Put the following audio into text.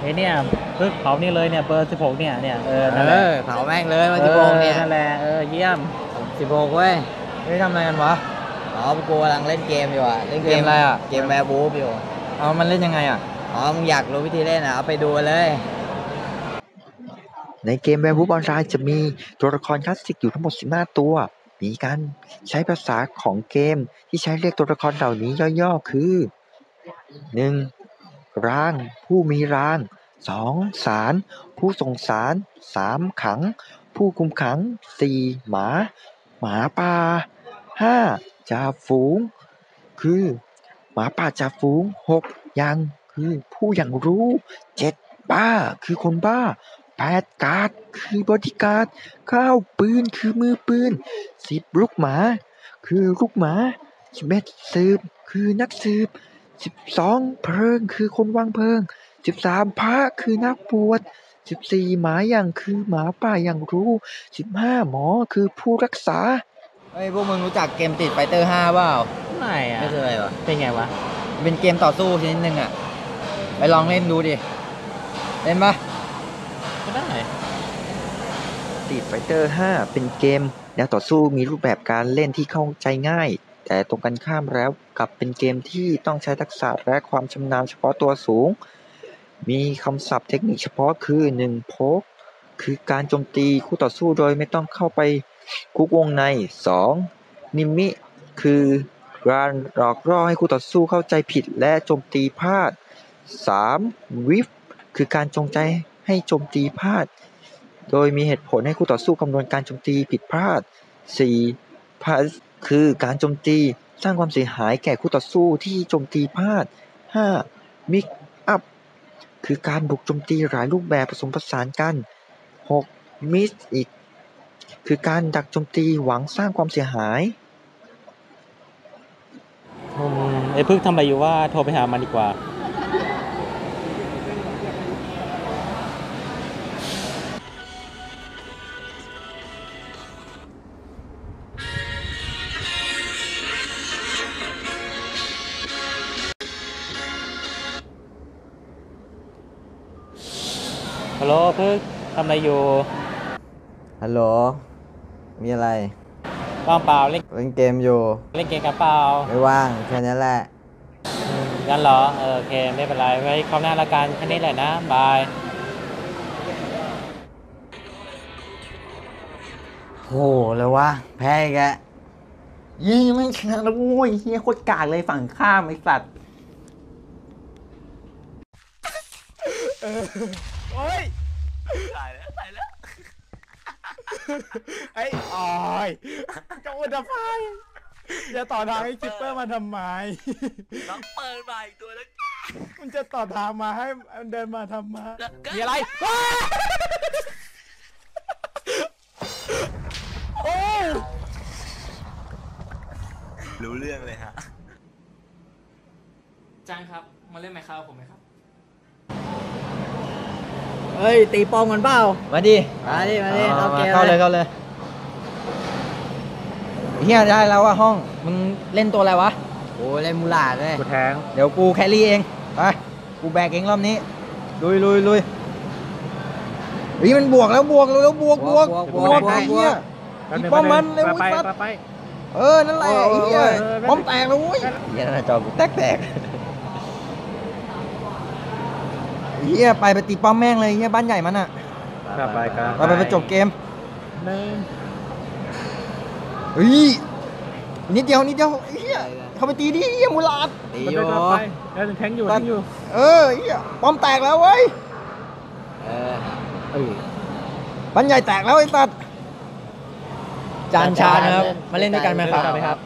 ไอ้เนี่ยพึกเผานี่เลยเนี่ยเบอร์สิบหกเนี่ยเนี่ยเออนั่นแหเอละอเผาแม่งเลยมาสิบโมงเนี่ย ออนั่นแหละเออเยี่ยมสิบโมงเว้ยเฮ้ยทำอะไรกันวะ อ๋อกูกำลังเล่นเกมอยู่อะ เล่นเกมอะไรอะเกม Werewolf อยู่ เอามันเล่นยังไงอะ อ๋อ มึงอยากรู้วิธีเล่นอะ เอาไปดูเลย ในเกม Werewolf Online จะมีตัวละครคลาสสิกอยู่ทั้งหมด 15 ตัว มีการใช้ภาษาของเกมที่ใช้เรียกตัวละครเหล่านี้ย่อๆ คือ 1. ร่าง ผู้มีร่าง 2. สารผู้ส่งสาร 3. ขัง ผู้คุมขัง 4. หมา หมาป่า 5. จ่าฝูง คือ หมาป่าจ่าฝูง 6. หยั่ง คือผู้หยั่งรู้ 7. บ้า คือคนบ้าแปดการ์ด คือบอดี้การ์ดเก้าปืน คือมือปืนสิบลูกหมา คือลูกหมาสิบเอ็ดสืบ คือนักสืบ สิบสองเพลิงคือคนวางเพลิงสิบสามพระคือนักบวชสิบสี่หมาอย่างคือหมาป่าอย่างรู้สิบห้าหมอคือผู้รักษาเฮ้ยพวกมึงรู้จักเกมติดไฟเตอร์5เปล่าไม่อะไม่เคยวะเป็นไงวะเป็นเกมต่อสู้ชนิดหนึ่งอะไปลองเล่นดูดิเล่นปะก็ได้ Street Fighter 5เป็นเกมแนวต่อสู้มีรูปแบบการเล่นที่เข้าใจง่าย แต่ตรงกันข้ามแล้วกลับเป็นเกมที่ต้องใช้ทักษะและความชำนาญเฉพาะตัวสูง มีคำศัพท์เทคนิคเฉพาะคือ 1. โพกคือการโจมตีคู่ต่อสู้โดยไม่ต้องเข้าไปคุกวงใน 2. นิมิ คือการหลอกล่อให้คู่ต่อสู้เข้าใจผิดและโจมตีพลาด 3. วิฟคือการจงใจให้โจมตีพลาด โดยมีเหตุผลให้คู่ต่อสู้คำนวณการโจมตีผิดพลาด 4. พาส คือการโจมตีสร้างความเสียหายแก่คู่ต่อสู้ที่โจมตีพลาด 5. มิกอัพคือการบุกโจมตีหลายรูปแบบผสมผสานกัน 6. มิสอีกคือการดักโจมตีหวังสร้างความเสียหายไอ้พึ่งทำอะไรอยู่ว่าโทรไปหามันดีกว่า ฮัลโหลพึกทำอะไรอยู่ฮัลโหล มีอะไร ว่างเปล่าเล่นเล่นเกมอยู่ เล่นเกมกันเปล่าไม่ว่าง แค่นี้แหละ งั้นเหรอเออโอเคไม่เป็นไรไว้คราวหน้าละกันแค่นี้แหละนะบายโหเลยวะ แพ้อีกแล้วยิงไม่ชนะแล้วโว้ยเฮียโคตรกากเลยฝั่งข้ามไอสัตว์ โอ้ยตายแล้วตายแล้วไอ้ออยจะอุดไฟจะต่อทางให้คิปเปอร์มาทำไมต้องเปิดมาอีกตัวแล้วมันจะต่อทางมาให้มันเดินมาทำไมาแล้วก็มีอะไรว้ายโอ้ยรู้เรื่องเลยฮะจ้างครับ มาเล่นไมค์ครับผมไหมครับ เฮ้ย ตีปองกันเปล่า มาดิมาดิมาดิเอาเอาเกมเข้าเลย เข้าเลยเฮียได้แล้วว่าห้อง มึงเล่นตัวอะไรวะ โอ้เล่นมูลาดเลยกูแทง เดี๋ยวกูแครี่เอง ไป กูแบกเองรอบนี้ ลุยลุยลุยเฮ้ยมันบวกแล้วบวกแล้วแล้วบวกบวกบวกบบววกกไอ้เหี้ยแป๊บนึงอีป้อมมันแป๊บนึงเร็วไปสัตว์ไปไปเออ นั่นแหละเออไอ้เหี้ยเออเออป้อมแตกแล้วเว้ยเหี้ยนั่นนะจอกูแตกแตกไอ้ เหี้ยไปไปตีป้อมแม่งเลยเหี้ยบ้านใหญ่มันอะกลับไปครับไปไปไปจบเกมหนึ่งเฮ้ยนิดเดียวนิดเดียวไอ้เหี้ยเข้าไปตีดิเหี้ยมูลาดตีอยู่ไปแล้วแทงอยู่แทงอยู่ เออไอ้เหี้ยป้อมแตกแล้วเว้ยเออเออบ้านใหญ่แตกแล้วไอ้สัตว์จานชานะครับมาเล่นด้วยกันไหมครับเล่นด้วยกันไหมครับ